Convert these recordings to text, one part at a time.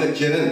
sevgili yeğenim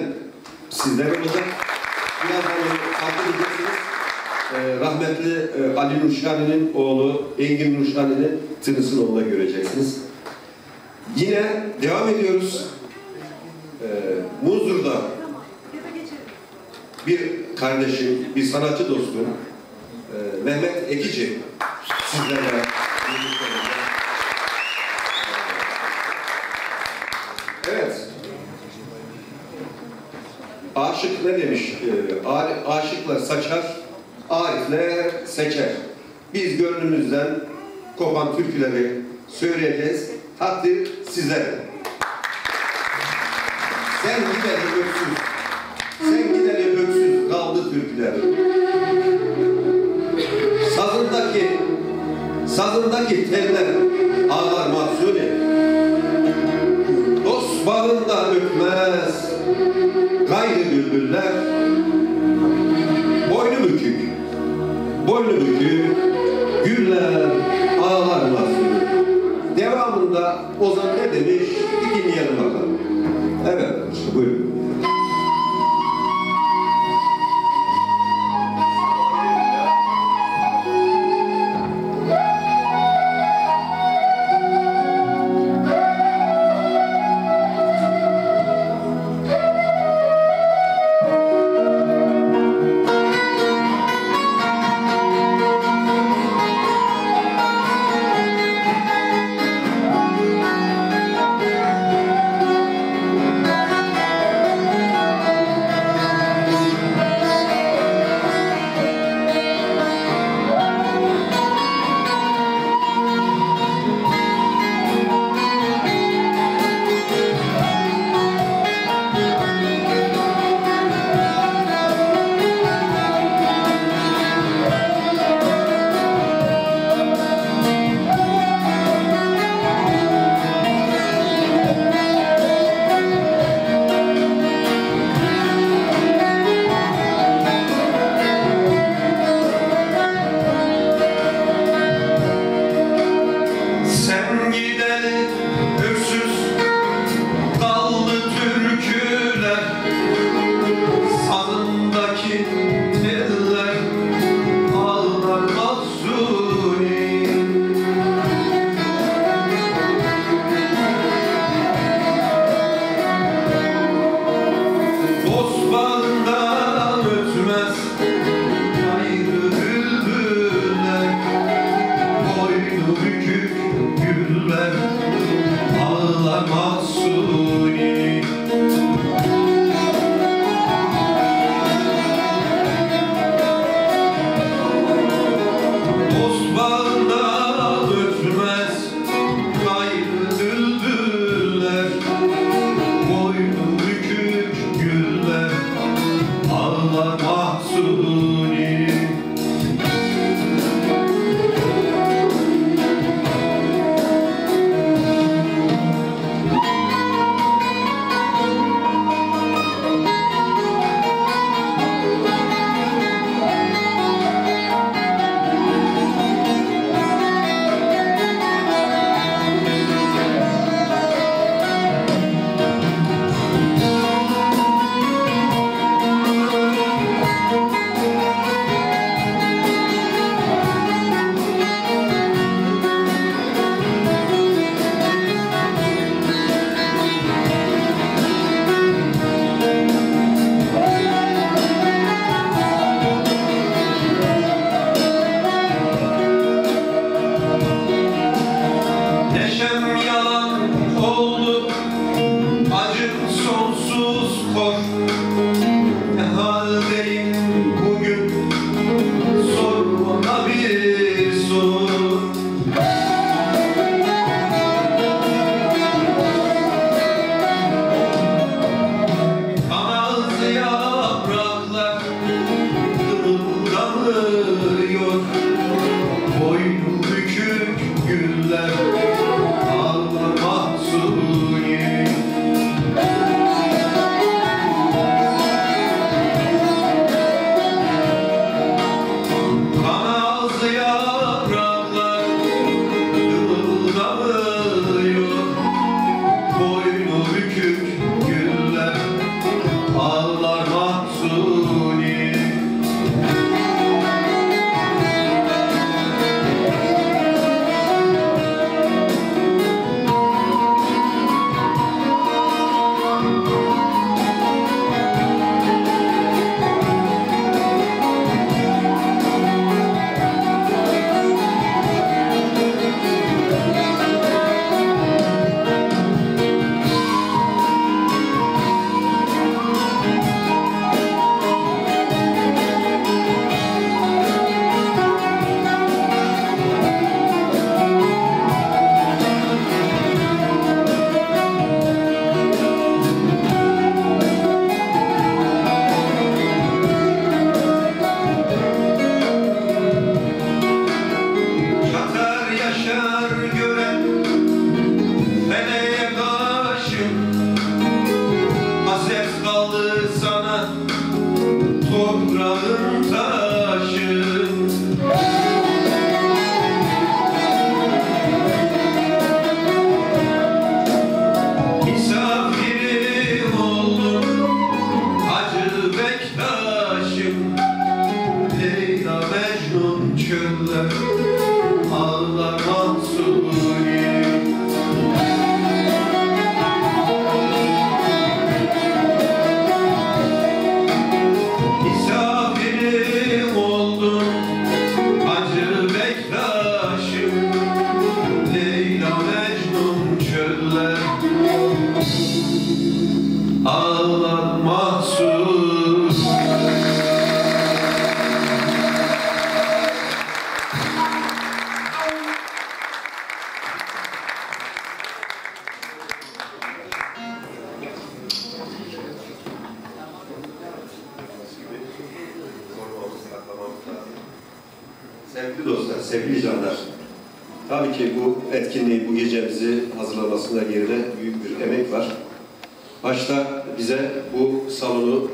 Başta bize bu salonu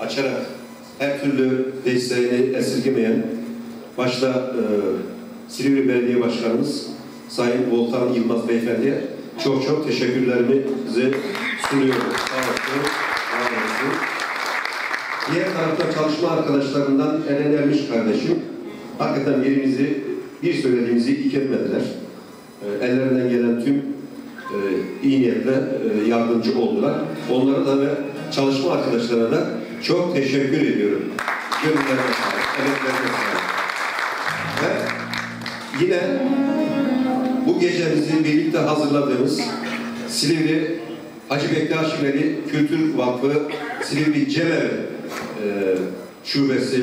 açarak her türlü desteğini esirgemeyen, başta e, Silivri Belediye Başkanımız Sayın Volkan Yılmaz Beyefendi'ye çok çok teşekkürlerimizi sunuyorum. Sağ olsun, var olsun. Diğer tarafta çalışma arkadaşlarından Eren Ermiş kardeşim hakikaten birimizi, bir söylediğimizi iki etmediler. E, ellerinden gelen tüm e, iyi niyetle e, yardımcı oldular. Onlara da ve çalışma arkadaşlarına da çok teşekkür ediyorum. Gönüllerine sağlık. Ve yine bu gecemizi birlikte hazırladığımız Silivri Hacı Bektaş Veli Kültür Vakfı Silivri Cemevi e, Şubesi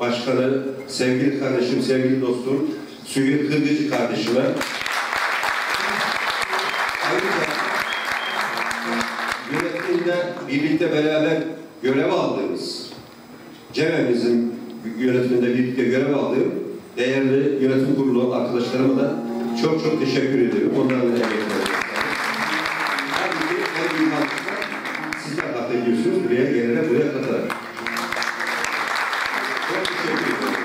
Başkanı, sevgili kardeşim, sevgili dostum, Sügül Kırgıcı kardeşime birlikte beraber görev aldığımız Cememizin yönetiminde birlikte görev aldığım değerli yönetim kurulu arkadaşlarıma da çok çok teşekkür ediyorum. Onların da en büyük alkışlar sizler hak ediyorsunuz. Buraya gelene buraya katarak. Çok teşekkür ederim.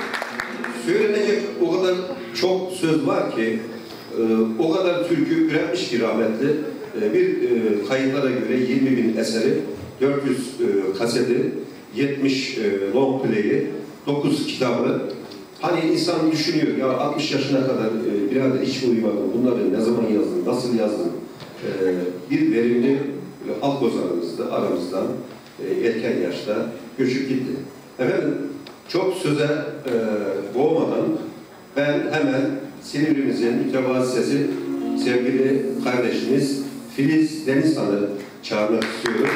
Söylenecek o kadar çok söz var ki e, o kadar türkü üretmiş ki rahmetli. E, bir e, kayıtlara göre 20 bin eseri, 400 e, kaseti, 70 e, long play'i, 9 kitabı. Hani insan düşünüyor ya 60 yaşına kadar birader hiç mi uyumadın, bunları ne zaman yazdın, nasıl yazdın? E, bir verimli halk ozanımızda aramızdan erken yaşta göçüp gitti. Efendim çok söze boğmadan ben hemen Silivrimizin mütevazı sesi sevgili kardeşimiz Filiz Denizhan'ı çağırmak istiyorum.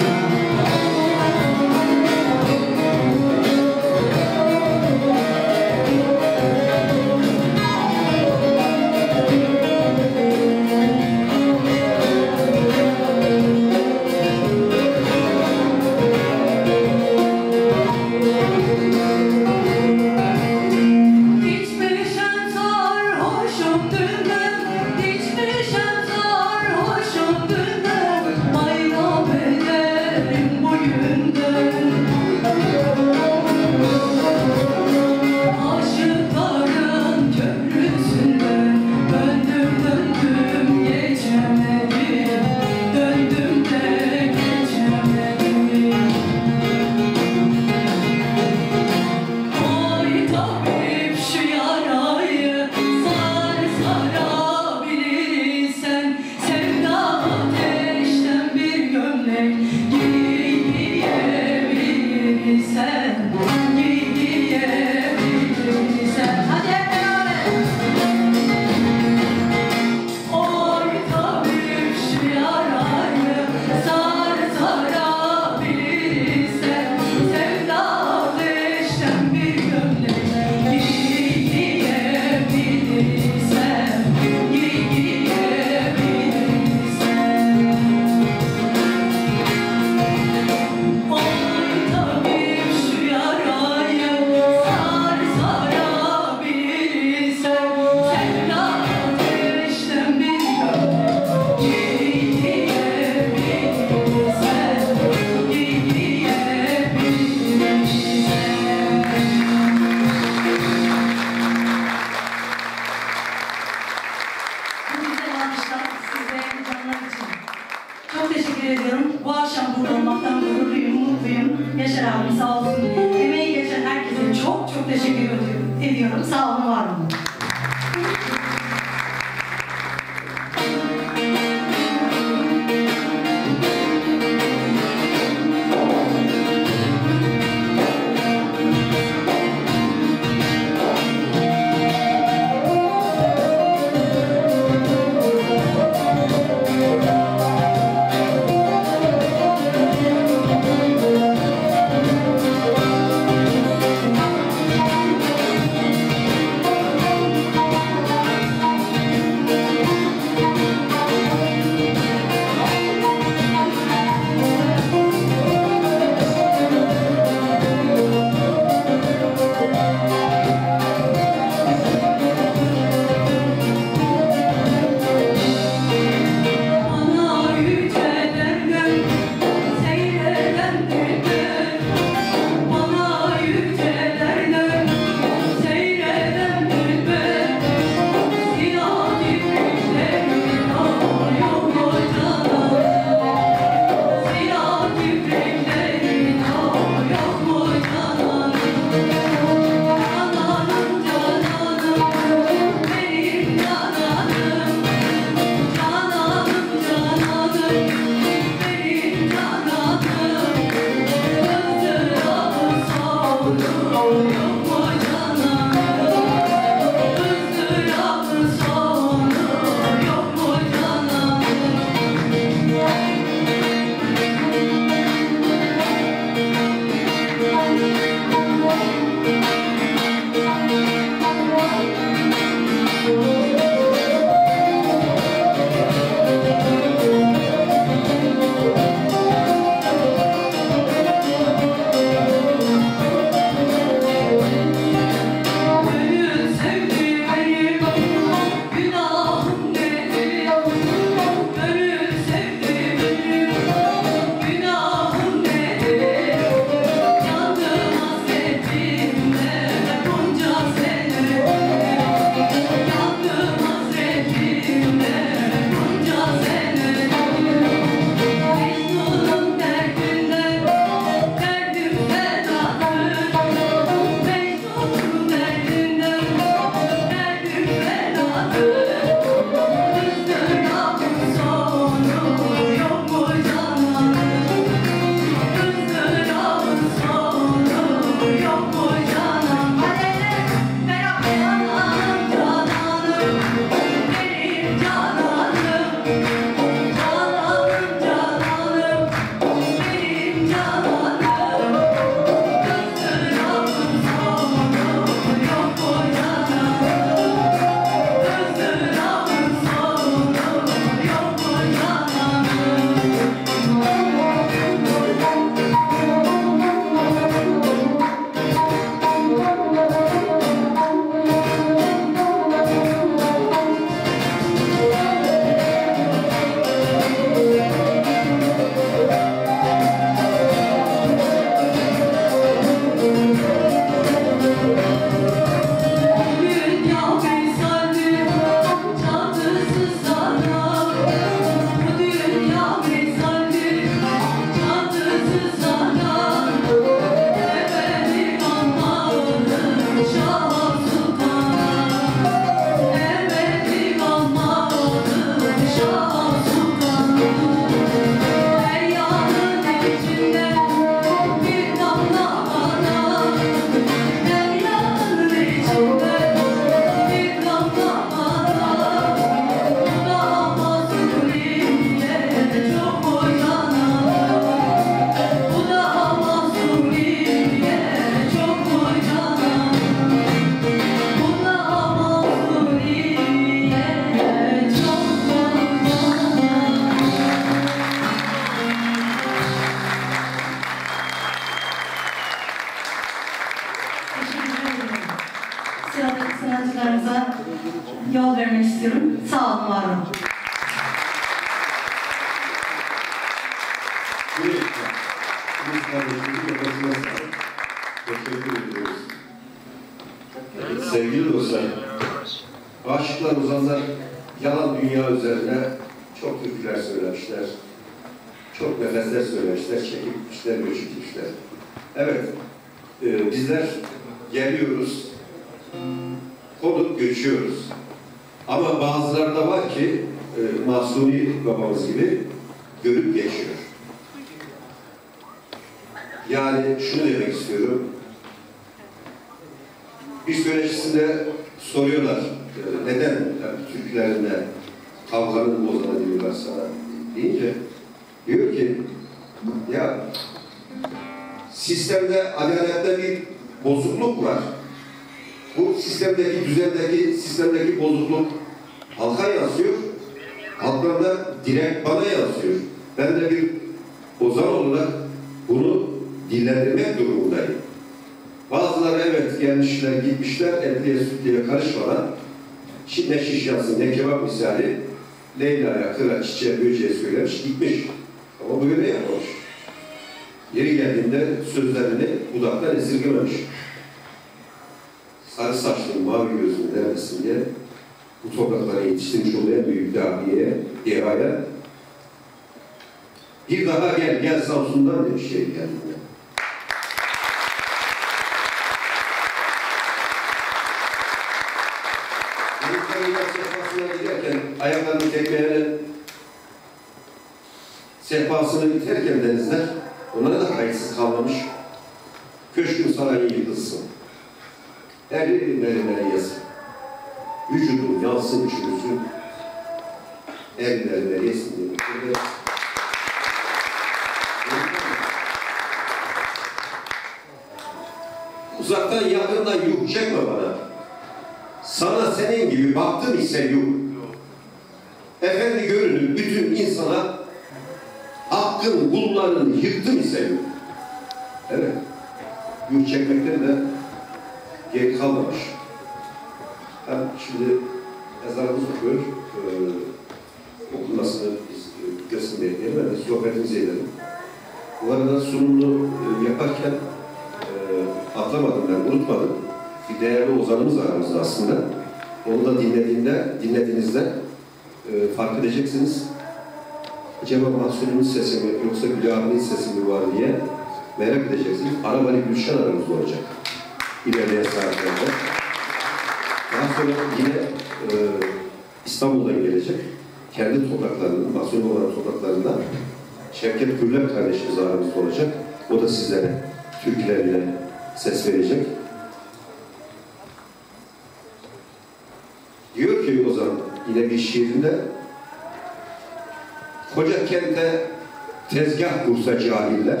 Kursa cahiller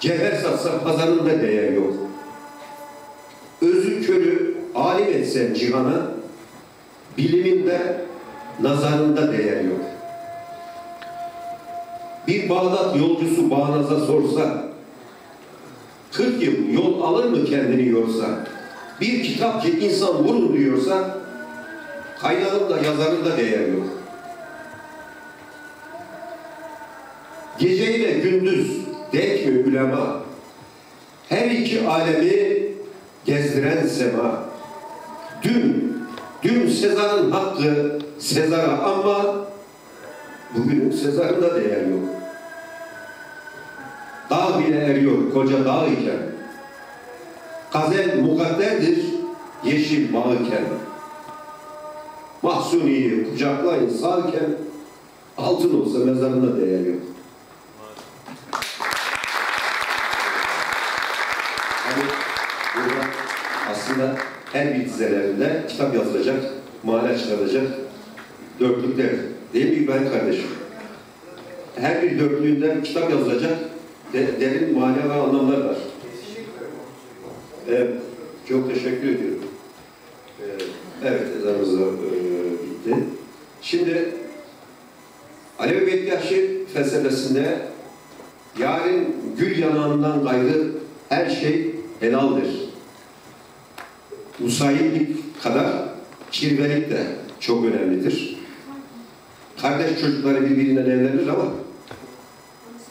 cevher satsa pazarında değer yok. Özü körü alim etsen cihana biliminde nazarında değer yok. Bir Bağdat yolcusu Bağnaz'a sorsa 40 yıl yol alır mı kendini yorsa bir kitap ki insan vurun diyorsa kaynağında yazarında değer yok. Gündüz denk mi ulema her iki alemi gezdiren sema dün dün Sezar'ın hakkı Sezar'a ama bugünün Sezar'ında değer yok. Dağ bile eriyor koca dağ iken Gazel mukadderdir yeşil mağıken. Mahsuni'yi kucaklayın sağken altın olsa mezarında değer yok. Hani burada aslında her bir dizelerinde kitap yazılacak, mala çıkarılacak dörtlükler. Değil mi İbrahim kardeşim? Her bir dörtlüğünde kitap yazılacak de, derin mana ve anlamlar var. Evet, çok teşekkür ediyorum. Ee, evet, ezanımız da e, bitti. Şimdi Alevi Bektaşi felsefesinde yarın gül yanağından gayrı her şey helaldir. Müsaitlik kadar kirvelik de çok önemlidir. Kardeş çocukları birbiriyle evlenir ama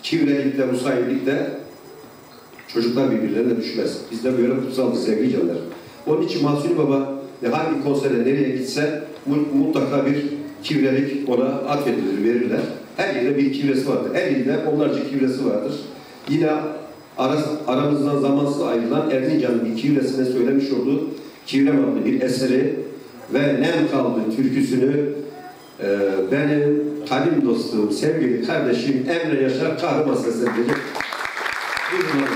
kirvelikte, müsaitlikte çocuklar birbirlerine düşmez. Bizde böyle kutsaldı sevgili canlar. Onun için Mahsuni Baba ve hangi konsere nereye gitse mutlaka bir kivrelik ona atfedilir, verirler. Her yerde bir kivresi vardır. Her ilde onlarca kivresi vardır. Yine aramızdan zamansız ayrılan Erzincan'ın bir kivresine söylemiş olduğu Çiğdem adlı bir eseri ve Nem Kaldı türküsünü e, benim kadim dostum, sevgili kardeşim Emre Yaşar Kahraman seslendirecek. Bir numara,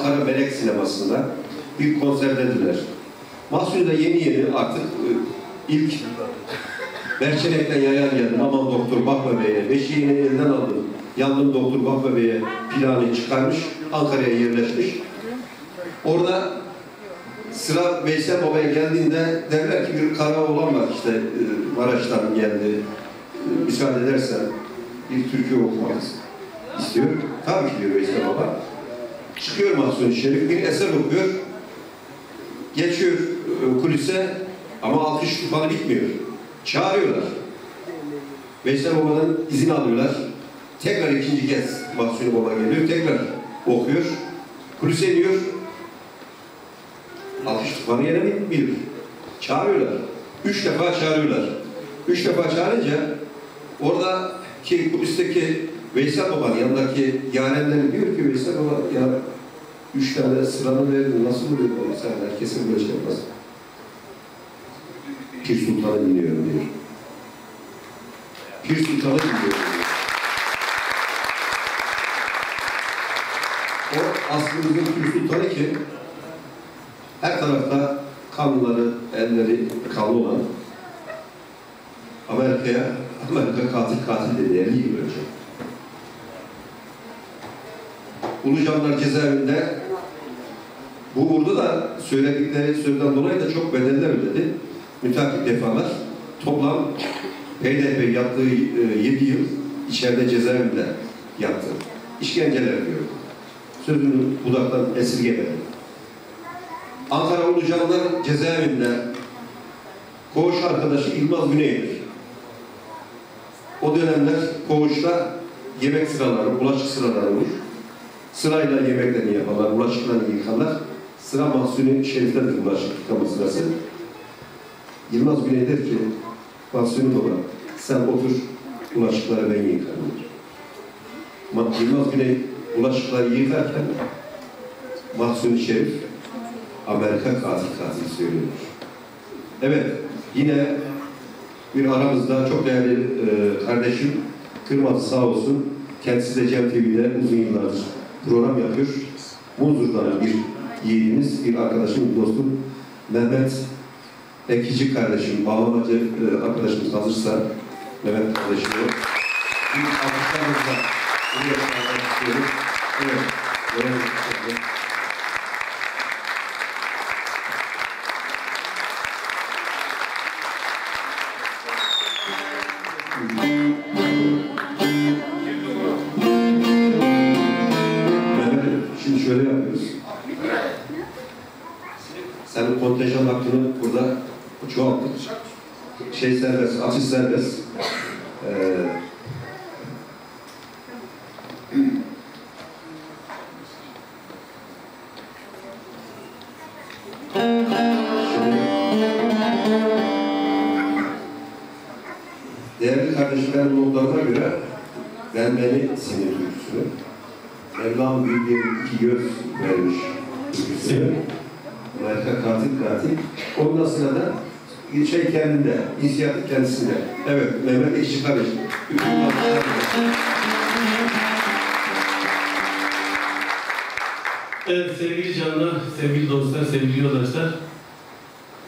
Ankara Melek Sineması'nda bir konserdediler. Mahsul'da yeni yeni artık e, ilk Berçenek'ten yayan geldim. Aman doktor bakma beye. Beşiğini elinden aldım. Yandım doktor bakma beye. Planı çıkarmış. Ankara'ya yerleşmiş. Orada sıra Veysel Baba'ya geldiğinde derler ki bir kara oğlan var işte e, Maraş'tan geldi. E, Müsaade edersen bir türkü okumak istiyor. Tabii ki diyor Veysel Baba. Çıkıyor Mahsun Şerif bir eser okuyor. Geçiyor e, kulise ama alkış tufanı bitmiyor. Çağırıyorlar. Veysel Baba'dan izin alıyorlar. Tekrar ikinci kez Mahsuni Baba geliyor. Tekrar okuyor. Kulise iniyor. Alkış tufanı yine bitmiyor. Çağırıyorlar. Üç defa çağırıyorlar. Üç defa çağırınca oradaki kulisteki Veysel Baba'nın yanındaki yarenleri diyor ki Veysel Baba ya üç tane sıranı verdin nasıl oluyor bu sen herkesin böyle şey yapmaz. Pir Sultan'ı dinliyorum diyor. Pir Sultan'ı dinliyorum diyor. O aslımızın Pir Sultan'ı ki her tarafta kanları, elleri kanlı olan Amerika'ya, Amerika katil katil dedi 50 yıl önce. Ulucanlar cezaevinde bu uğurda da söyledikleri sözden dolayı da çok bedeller ödedi. Mütakip defalar toplam HDP yattığı 7 yıl içeride cezaevinde yattı. İşkenceler diyor. Sözünü budaktan esirgemedi. Ankara Ulucanlar cezaevinde koğuş arkadaşı İlmaz Güney'dir. O dönemler koğuşta yemek sıraları, bulaşık sıraları olur. Sırayla yemeklerini yaparlar, bulaşıklarını yıkarlar. Sıra Mahsuni Şerif'tedir bulaşık yıkama sırası. Yılmaz Güney der ki, Mahsuni Baba sen otur, bulaşıkları ben yıkarım Yılmaz Güney bulaşıkları yıkarken Mahsuni Şerif Amerika katil katil söylüyor. Evet, yine bir aramızda çok değerli e, kardeşim kırmadı sağ olsun. Kendisi de Cem TV'de uzun yıllardır program yapıyor. Muzur'dan bir yiğidimiz, bir arkadaşım, bir dostum Mehmet Ekici kardeşim, bağlamacı e, arkadaşımız hazırsa Mehmet kardeşim. Bir alkışlarımızla buraya çağırmak istiyorum. Evet. görelim. Şey serbest, açış serbest. Ee, değerli kardeşlerin notlarına göre beni sinir türküsü. Mevlam bildiğim iki göz vermiş türküsü. Amerika katil katil. Ondan sonra da şey kendinde, inisiyatif kendisinde. Evet, Mehmet Ekşi alkışlar- Evet sevgili canlar, sevgili dostlar, sevgili yoldaşlar.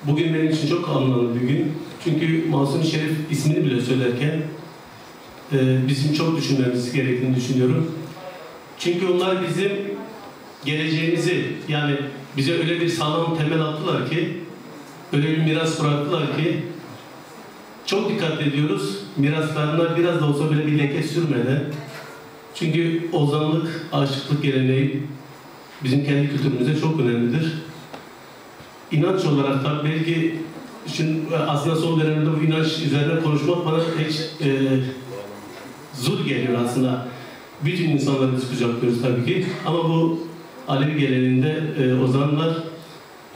Bugün benim için çok anlamlı bir gün. Çünkü Masum Şerif ismini bile söylerken e, bizim çok düşünmemiz gerektiğini düşünüyorum. Çünkü onlar bizim geleceğimizi yani bize öyle bir sağlam temel attılar ki öyle bir miras bıraktılar ki çok dikkat ediyoruz. Miraslarına biraz da olsa bile bir leke sürmeden çünkü ozanlık, aşıklık geleneği bizim kendi kültürümüzde çok önemlidir. İnanç olarak da belki şimdi aslında son dönemde bu inanç üzerine konuşmak bana hiç e, zul geliyor aslında. Bütün insanları biz kucaklıyoruz tabii ki. Ama bu Alevi geleneğinde e, ozanlar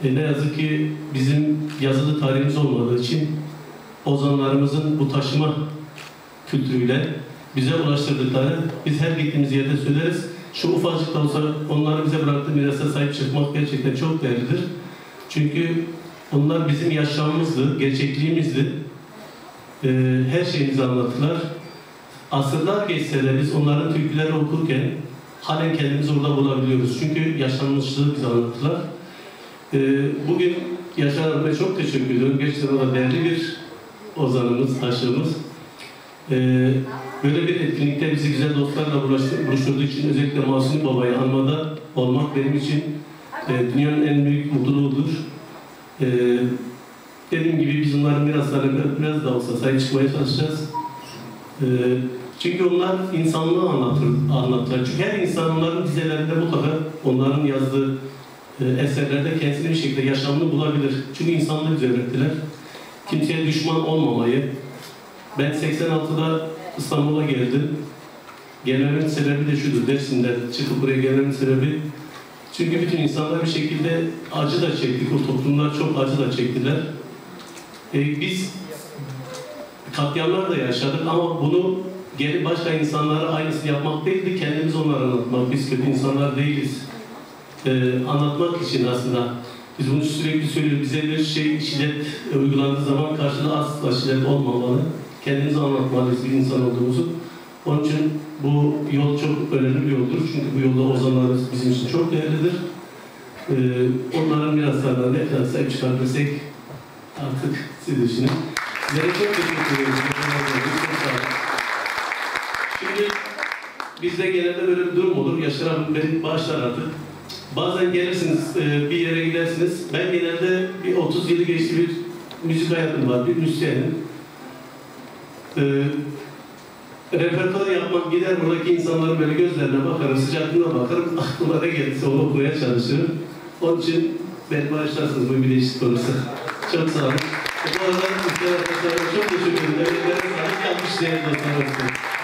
e, ne yazık ki bizim yazılı tarihimiz olmadığı için ozanlarımızın bu taşıma kültürüyle bize ulaştırdıkları biz her gittiğimiz yerde söyleriz. Şu ufacık da olsa onların bize bıraktığı mirasa sahip çıkmak gerçekten çok değerlidir. Çünkü onlar bizim yaşamımızdı, gerçekliğimizdi. Ee, her şeyimizi anlattılar. Asırlar geçse de biz onların türküleri okurken halen kendimizi orada bulabiliyoruz. Çünkü yaşanmışlığı bize anlattılar. Ee, bugün Yaşar Hanım'a çok teşekkür ediyorum. Gerçekten o da değerli bir ozanımız, aşığımız. Ee, böyle bir etkinlikte bizi güzel dostlarla buluştu- buluşturduğu için özellikle Masum Baba'yı anmada olmak benim için e, dünyanın en büyük mutluluğudur. Ee, dediğim gibi biz onların miraslarına biraz da olsa sahip çıkmaya çalışacağız. Ee, çünkü onlar insanlığı anlatır, anlatırlar. Çünkü her insan onların dizelerinde mutlaka onların yazdığı e, eserlerde kendisini bir şekilde yaşamını bulabilir. Çünkü insanlığı bize öğrettiler. Kimseye düşman olmamayı. Ben 86'da İstanbul'a geldim. Gelmemin sebebi de şudur. Dersim'den çıkıp buraya gelmemin sebebi çünkü bütün insanlar bir şekilde acı da çektik. O toplumlar çok acı da çektiler. E, biz katliamlar da yaşadık ama bunu gelip başka insanlara aynısını yapmak değildi. Kendimiz onlara anlatmak. Biz kötü insanlar değiliz. E, anlatmak için aslında biz bunu sürekli söylüyoruz. Bize bir şey şiddet uygulandığı zaman karşılığı asla şiddet olmamalı. Kendimizi anlatmalıyız bir insan olduğumuzu. Onun için bu yol çok önemli bir yoldur. Çünkü bu yolda ozanlarımız bizim için çok değerlidir. Ee, onların miraslarından ne kadar sahip çıkartırsak artık siz düşünün. Sizlere çok teşekkür ediyoruz. Şimdi bizde genelde böyle bir durum olur. Yaşar abi beni bağışlar artık. Bazen gelirsiniz, e, bir yere gidersiniz. Ben genelde bir 30 yılı geçti bir müzik hayatım var, bir müzisyenim. Ee, repertuar yapmak gider buradaki insanların böyle gözlerine bakarım, sıcaklığına bakarım, aklıma ne gelirse onu okumaya çalışırım. Onun için beni bağışlarsınız bu bir değişiklik olursa. Çok sağ olun. E, Bu arada muhtemelen arkadaşlarıma çok teşekkür ederim. Emeklerine sağlık yapmış değerli dostlarım.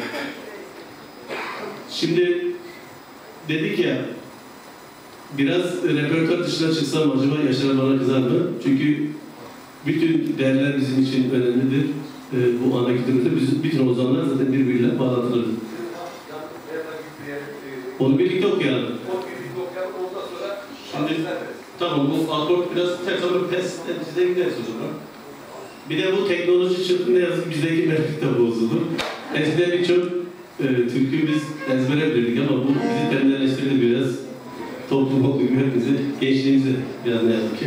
Ee, şimdi dedik ya biraz repertuar dışına çıksam acaba Yaşar bana kızar mı? Çünkü bütün değerler bizim için önemlidir. Ee, bu ana kültürümüzde biz, bütün ozanlar zaten birbiriyle bağlantılıdır. Onu birlikte okuyalım. Şimdi tamam bu akort biraz ama pes size gideriz o zaman. Bir de bu teknoloji çıktı ne yazık bizdeki mertlik de bozuldu. Eskiden birçok e, türkü biz ezbere bilirdik ama bu bizi tembelleştirdi biraz. Topluma uyuyor bizi, gençliğimizi biraz ne yazık ki.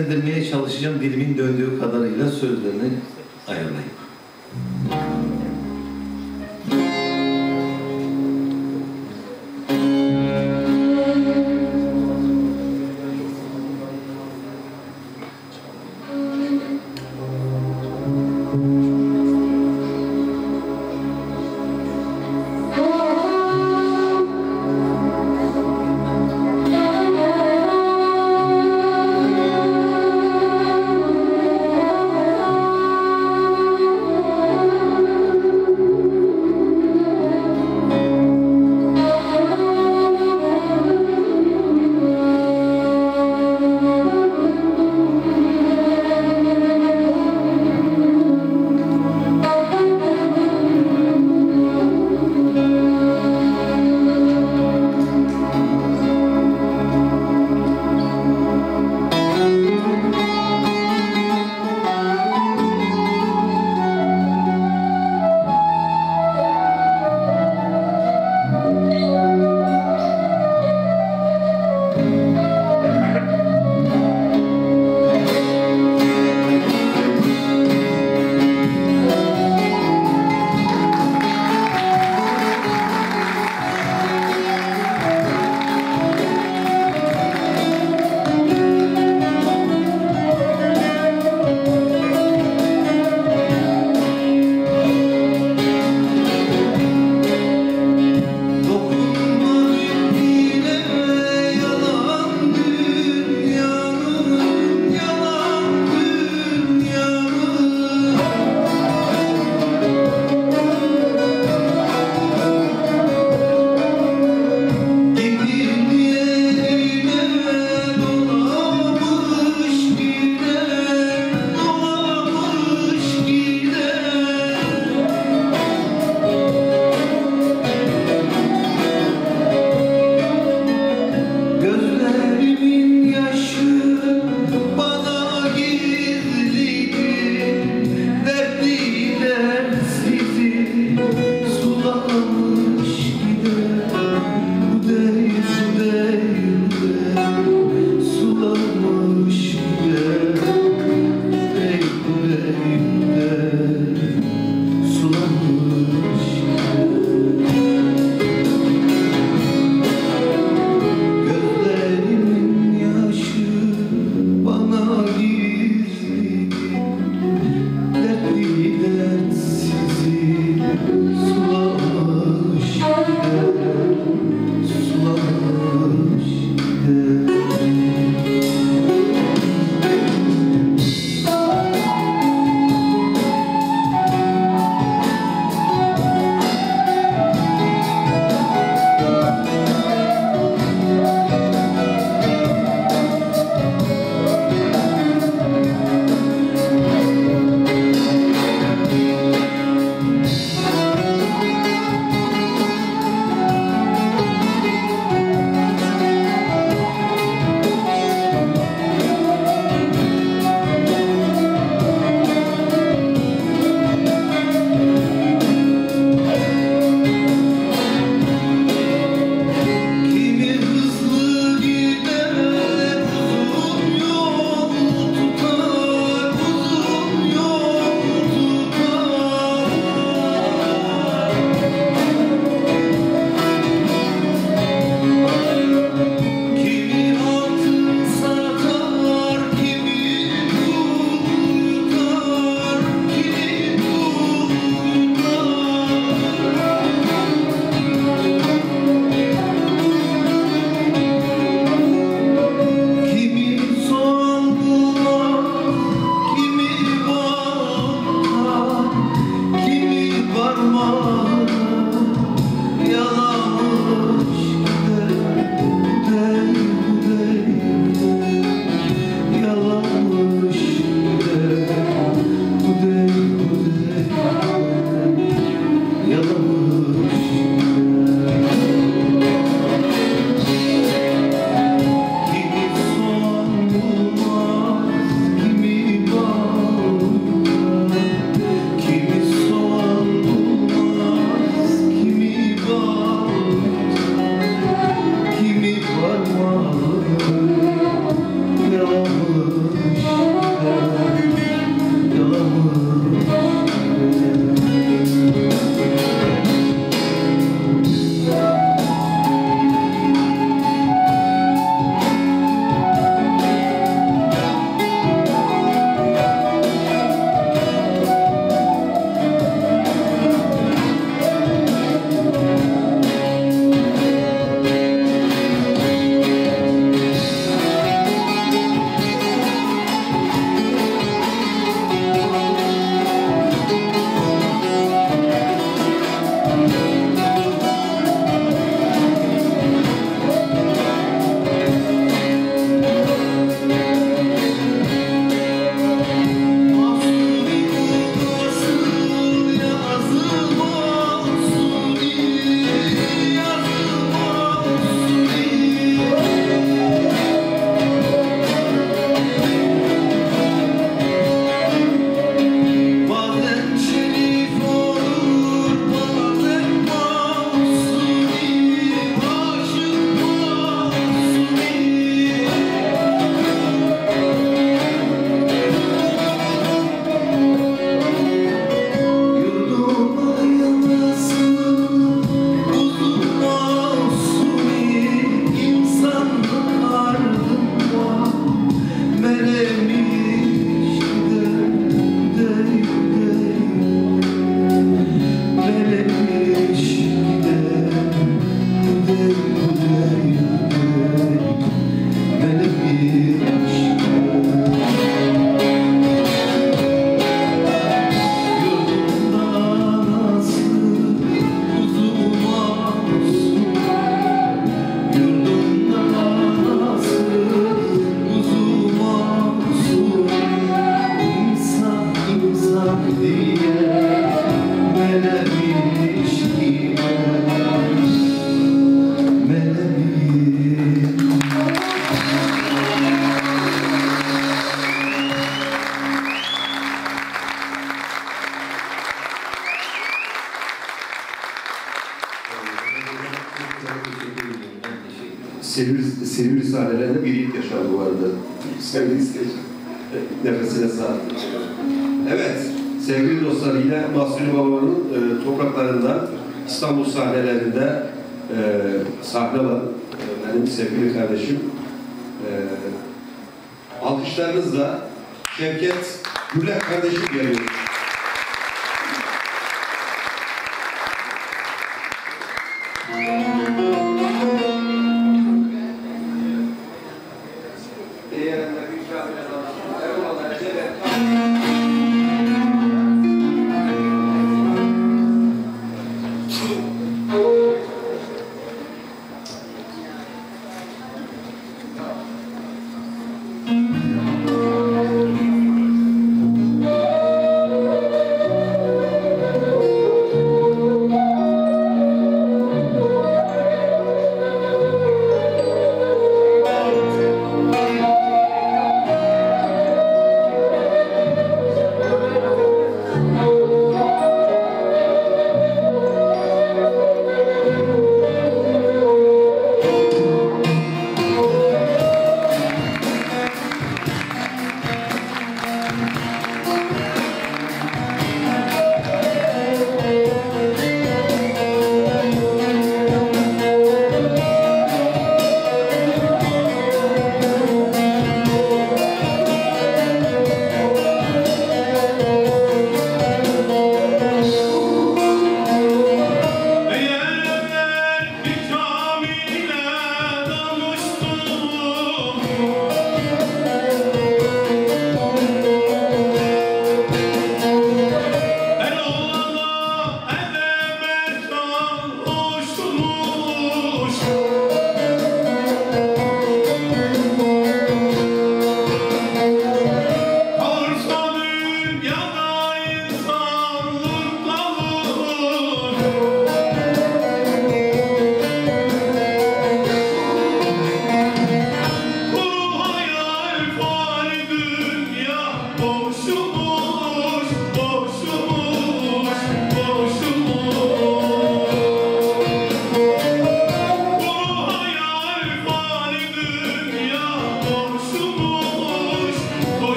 Seslendirmeye çalışacağım dilimin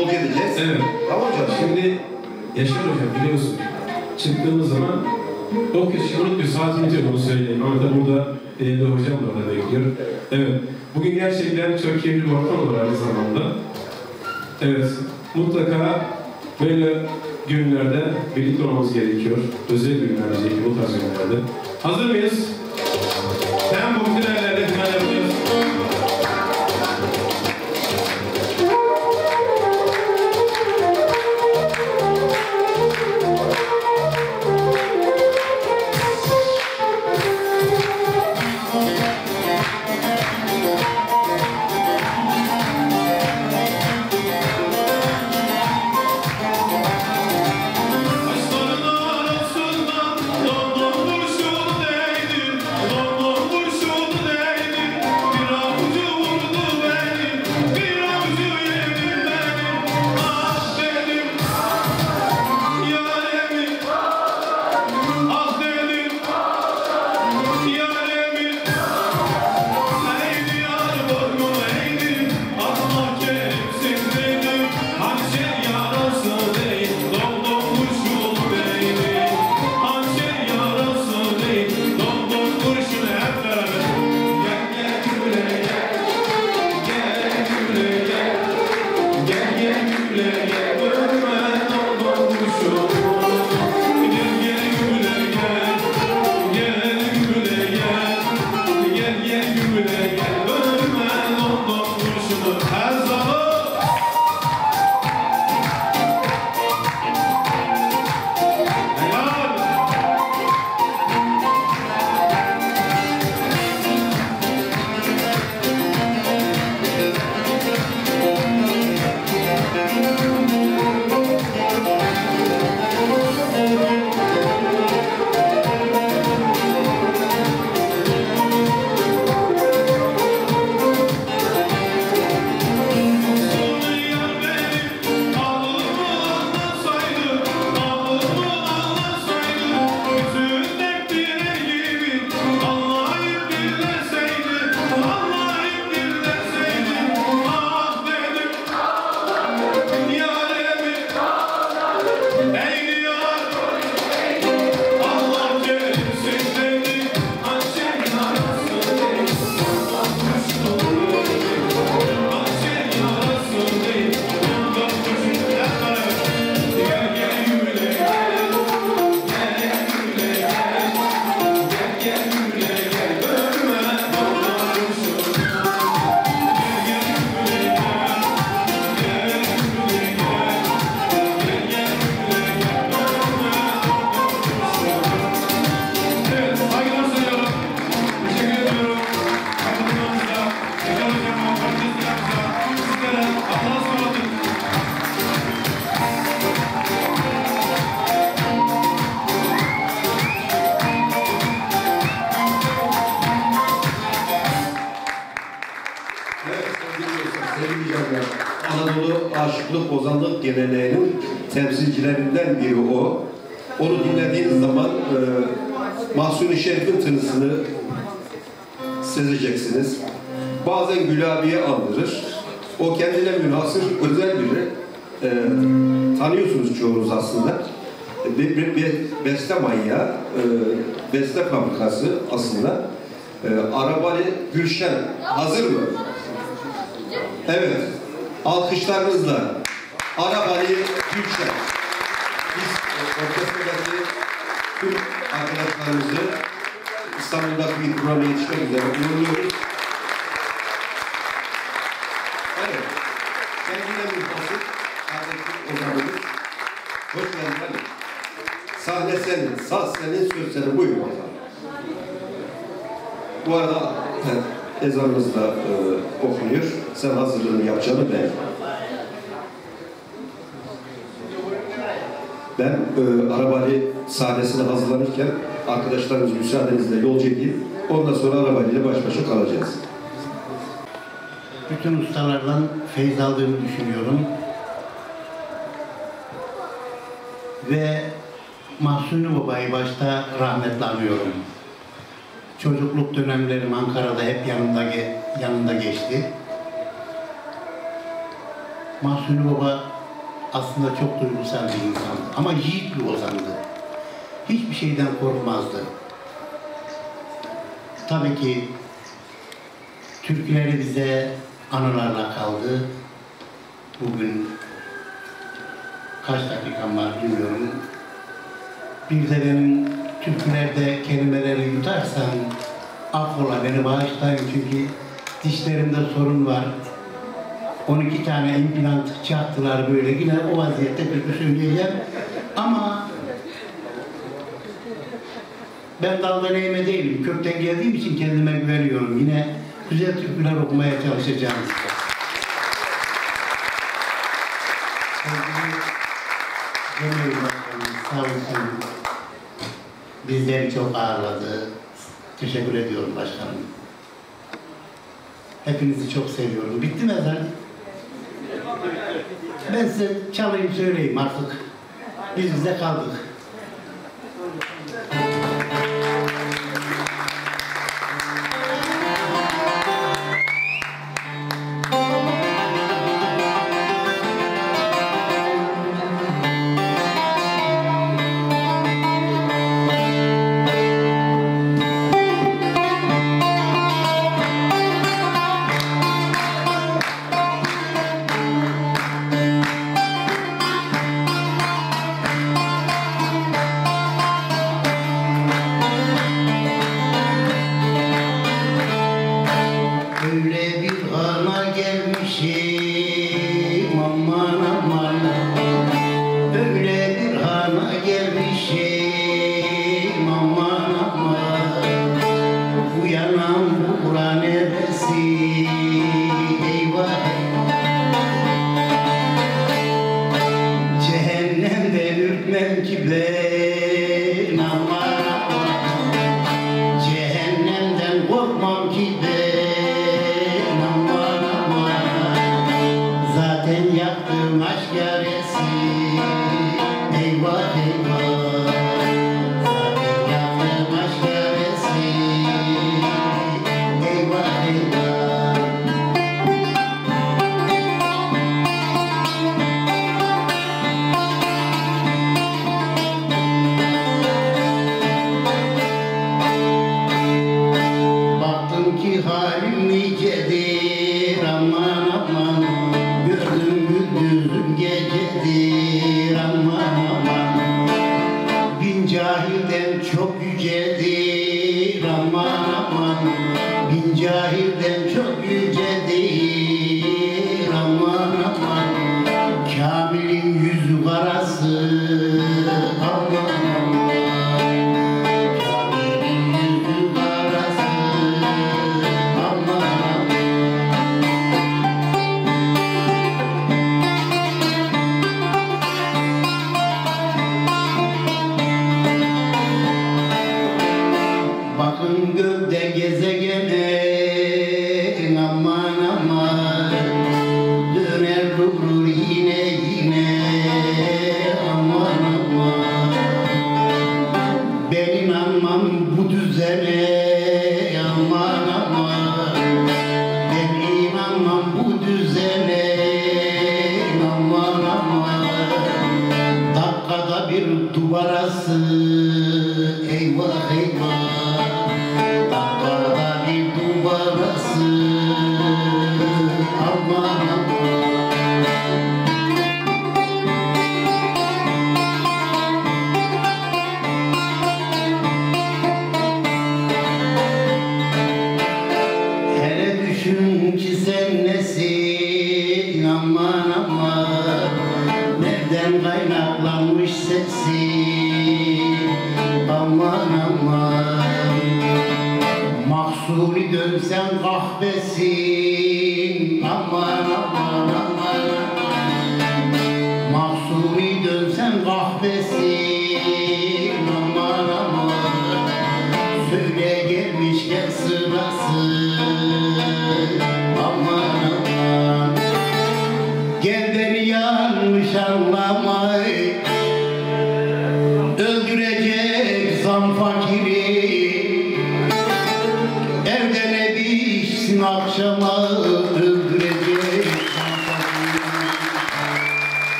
yol edeceğiz. Evet. Tamam hocam. Şimdi Yaşar Hocam biliyorsun çıktığımız zaman o kişi unutmuyor. Saat bitiyor onu söyleyeyim. Orada burada değerli hocam da orada bekliyor. Evet. Bugün gerçekten çok keyifli bir ortam olur aynı zamanda. Evet. Mutlaka böyle günlerde birlikte olmamız gerekiyor. Özel günlerde, bu tarz günlerde. Hazır mıyız? bugün kaç dakikam var bilmiyorum. Bir de benim türkülerde kelimeleri yutarsan affola beni bağışlayın çünkü dişlerimde sorun var. 12 tane implant çaktılar böyle yine o vaziyette türkü söyleyeceğim. Ama ben daldan eğme değilim. Kökten geldiğim için kendime güveniyorum. Yine güzel türküler okumaya çalışacağım. Cumhurbaşkanı bizleri çok ağırladı. Teşekkür ediyorum başkanım. Hepinizi çok seviyorum. Bitti mi efendim? Ben size çalayım söyleyeyim artık. Biz bize kaldık.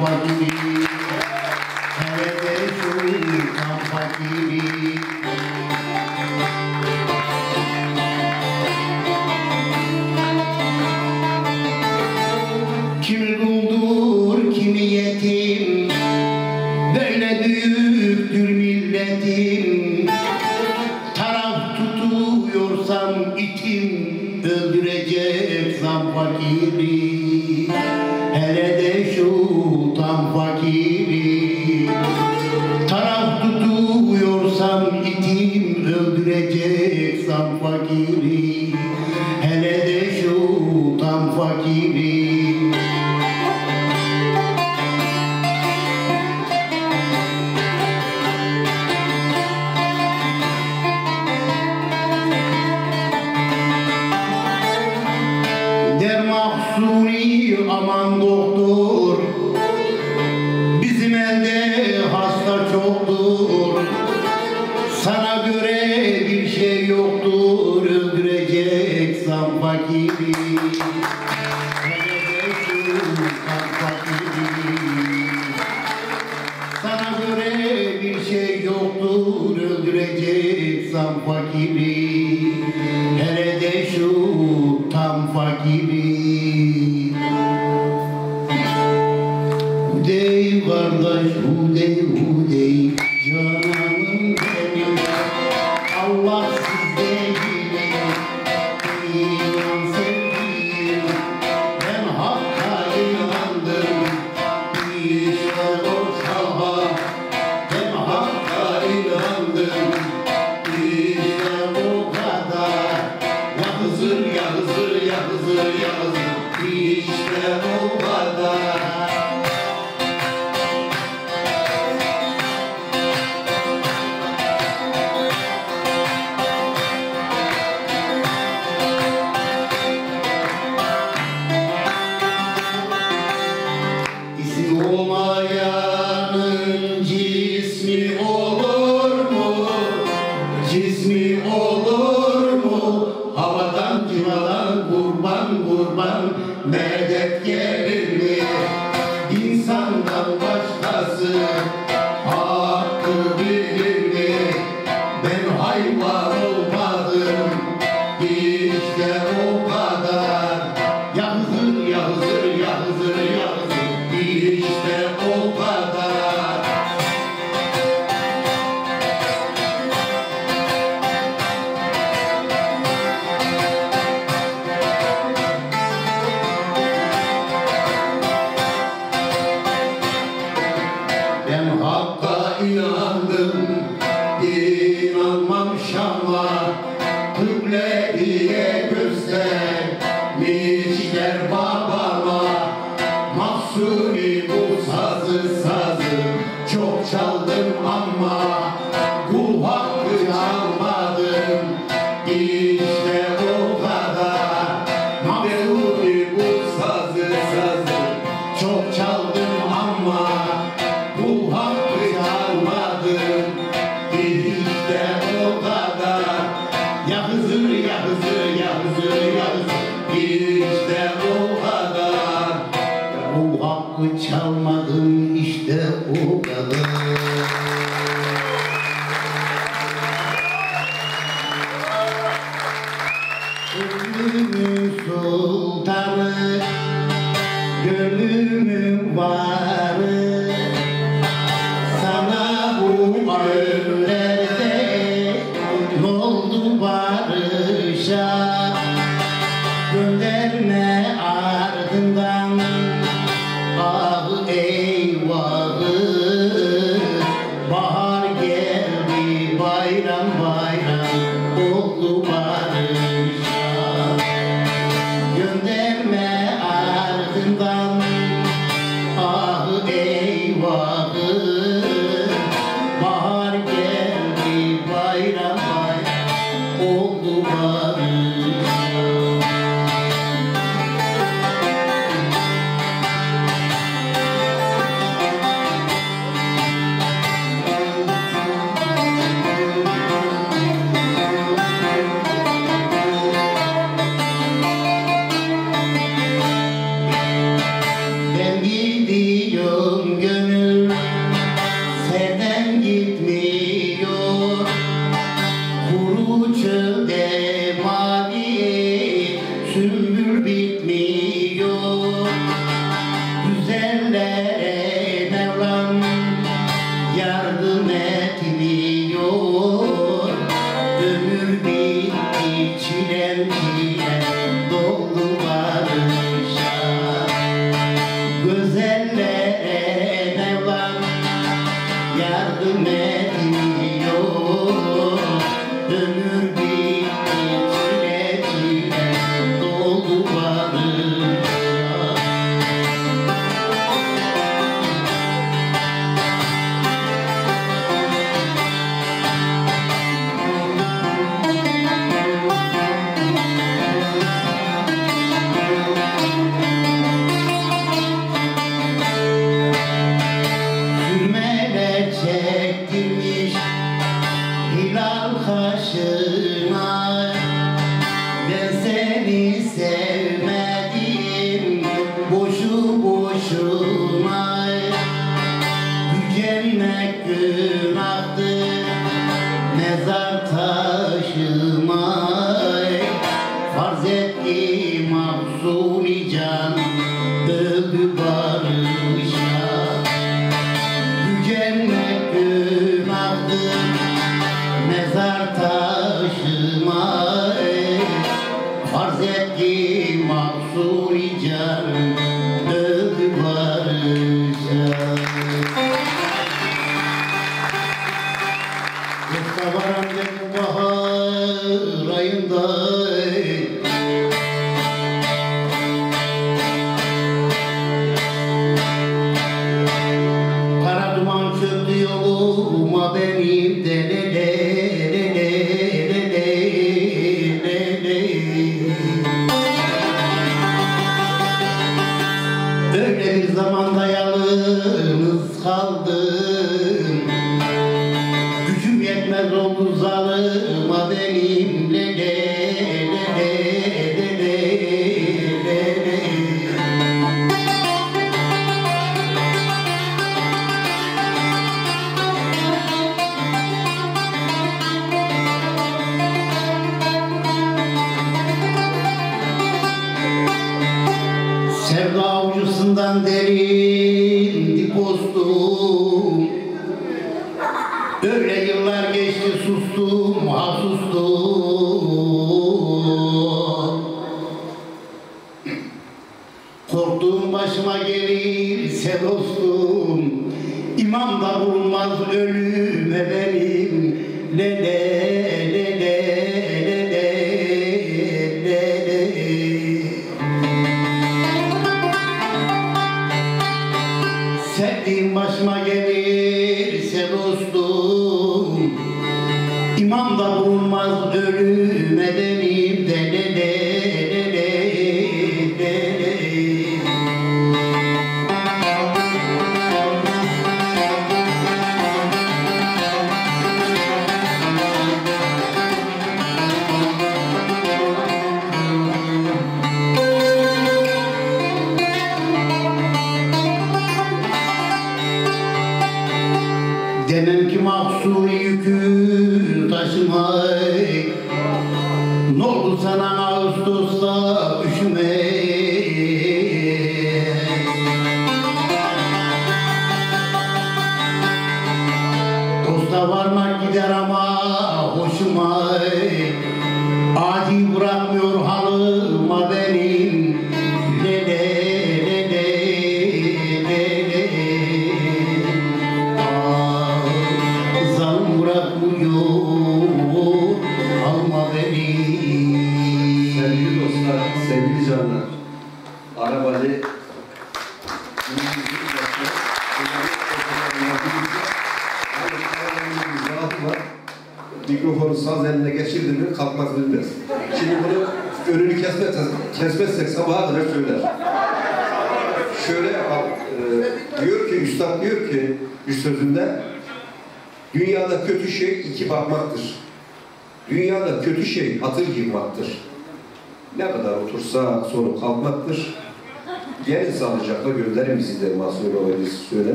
party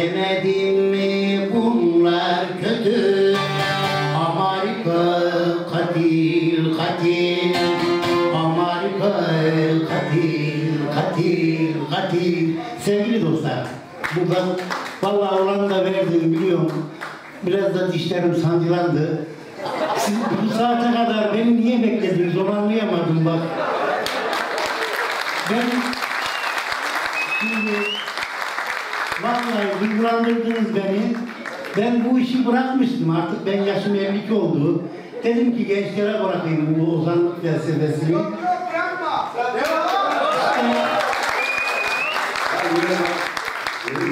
Demedim mi? Bunlar kötü. Amerika katil katil. Amerika katil katil katil. Sevgili dostlar buradan vallahi olanı da verdim biliyorum. Biraz da dişlerim sancılandı. Siz bu saate kadar beni niye beklediniz? Onu anlayamadım bak. Ben duygulandırdınız beni. Ben bu işi bırakmıştım artık ben yaşım 52 oldu. Dedim ki gençlere bırakayım bu ozanlık felsefesini. Yok yok bırakma. Devam.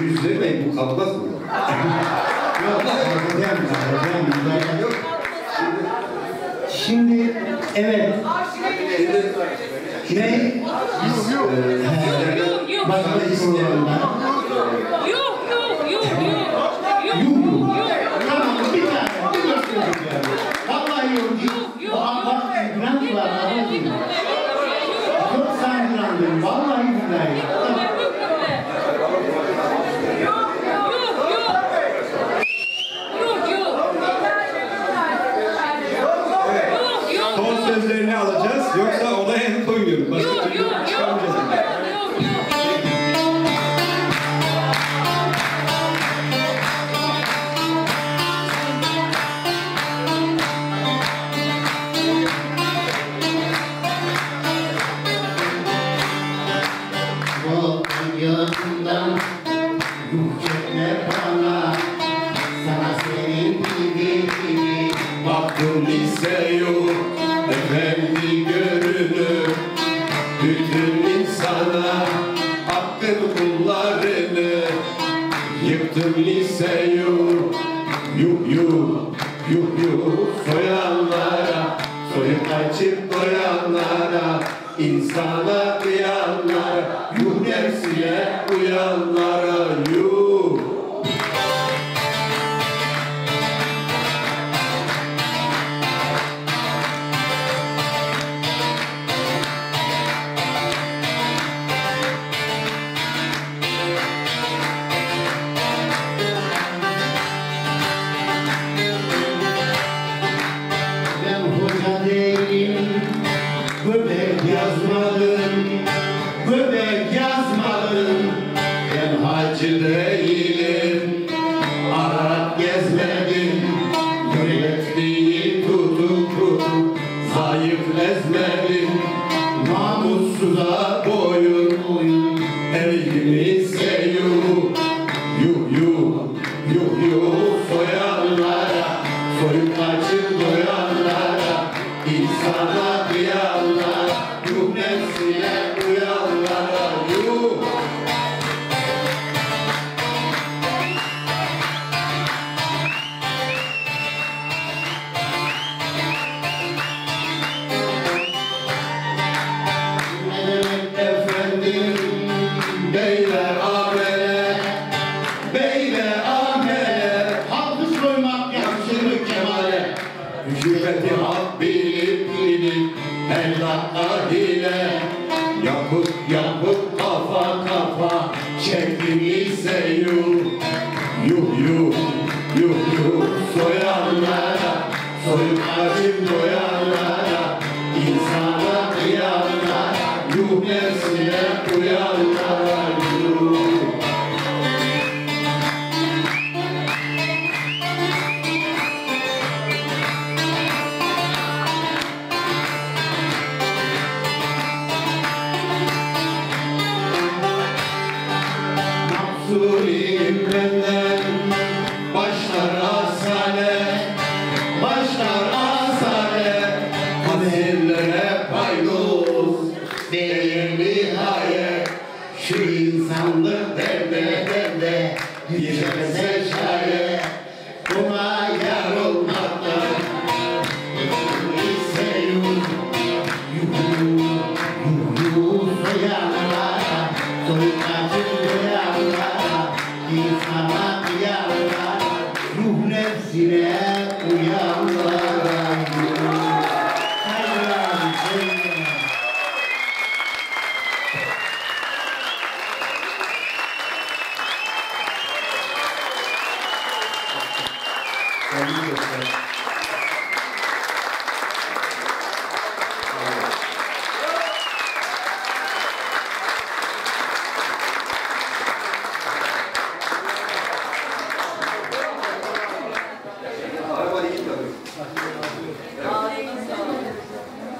Yüzleri de bu kalmaz mı? Yok, yok, Şimdi evet. Ne? Yok yok. Ee, Başka bir programda. Yok.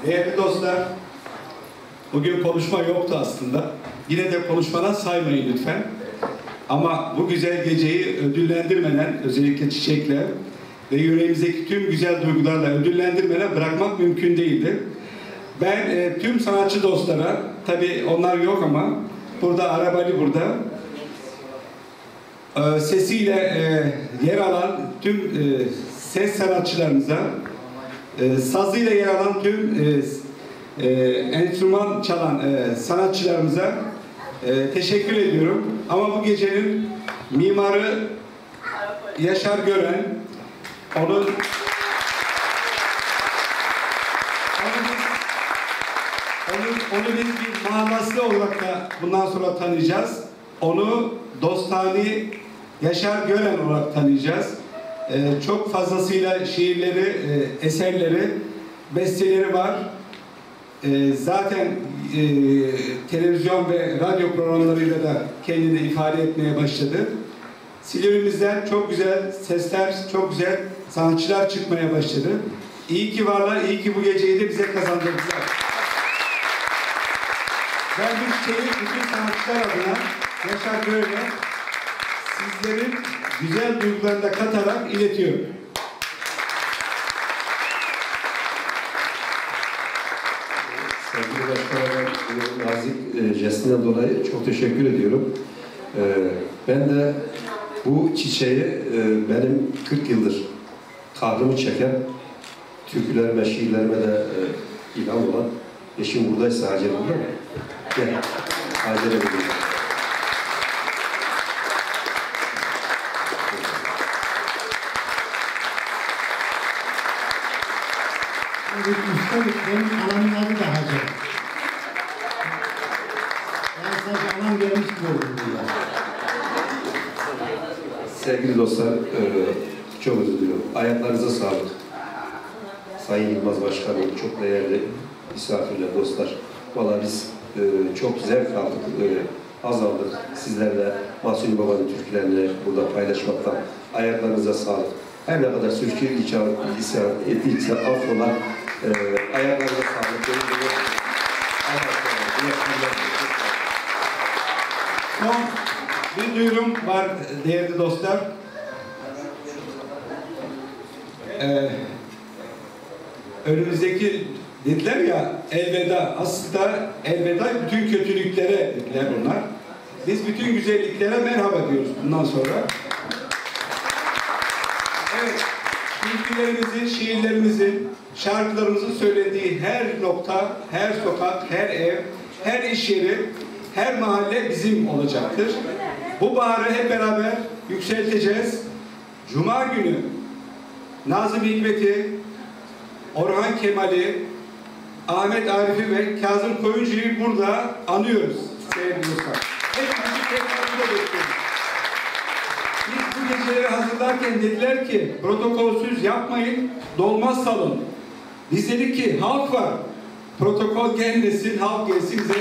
Değerli dostlar, bugün konuşma yoktu aslında. Yine de konuşmadan saymayın lütfen. Ama bu güzel geceyi ödüllendirmeden, özellikle çiçekle ve yüreğimizdeki tüm güzel duygularla ödüllendirmeden bırakmak mümkün değildi. Ben e, tüm sanatçı dostlara, tabii onlar yok ama burada Arabali burada, e, sesiyle e, yer alan tüm e, ses sanatçılarımıza, e, sazıyla yer alan tüm e, e, enstrüman çalan e, sanatçılarımıza e, teşekkür ediyorum. Ama bu gecenin mimarı Yaşar Gören, onun onu onu, biz bir mahallası olarak da bundan sonra tanıyacağız. Onu Dostani Yaşar Gören olarak tanıyacağız. Ee, çok fazlasıyla şiirleri, e, eserleri, besteleri var. Ee, zaten e, televizyon ve radyo programlarıyla da kendini ifade etmeye başladı. Silivrimizden çok güzel sesler, çok güzel sanatçılar çıkmaya başladı. İyi ki varlar, iyi ki bu geceyi de bize kazandırdılar. Ben çiçeği bütün sanatçılar adına Yaşar Göğe sizlerin güzel duygularını katarak iletiyorum. Sevgili Başkan'a bu nazik e, jestinden dolayı çok teşekkür ediyorum. E, ben de bu çiçeği e, benim 40 yıldır kahrımı çeken türkülerime, şiirlerime de ilham olan eşim buradaysa Hacer burada? Gel. Hacer'e vereyim. Üstelik benim anamın adı da Hacı. Ben sadece anam gelmiş gibi. Sevgili dostlar, e, çok özür diliyorum. Ayaklarınıza sağlık. Sayın Yılmaz Başkanım, çok değerli misafirler, dostlar. Valla biz e, çok zevk aldık, e, haz aldık. Sizlerle Mahsuni Baba'nın türkülerini burada paylaşmaktan. Ayaklarınıza sağlık. Her ne kadar sürçülisan lisan ettiğinse affola. E, Ayaklarınıza sağlık. Son bir duyurum var değerli dostlar. Ee, önümüzdeki dediler ya elveda. Aslında elveda bütün kötülüklere dediler bunlar. Biz bütün güzelliklere merhaba diyoruz bundan sonra. Evet, türkülerimizin, şiirlerimizin, şarkılarımızın söylediği her nokta, her sokak, her ev, her iş yeri, her mahalle bizim olacaktır. Bu baharı hep beraber yükselteceğiz. Cuma günü Nazım Hikmet'i, Orhan Kemal'i, Ahmet Arif'i ve Kazım Koyuncu'yu burada anıyoruz sevgili dostlar. Hepinizi tekrar bekliyoruz. Öğrencileri hazırlarken dediler ki protokolsüz yapmayın, dolmaz salın. Biz dedik ki halk var. Protokol gelmesin, halk gelsin bize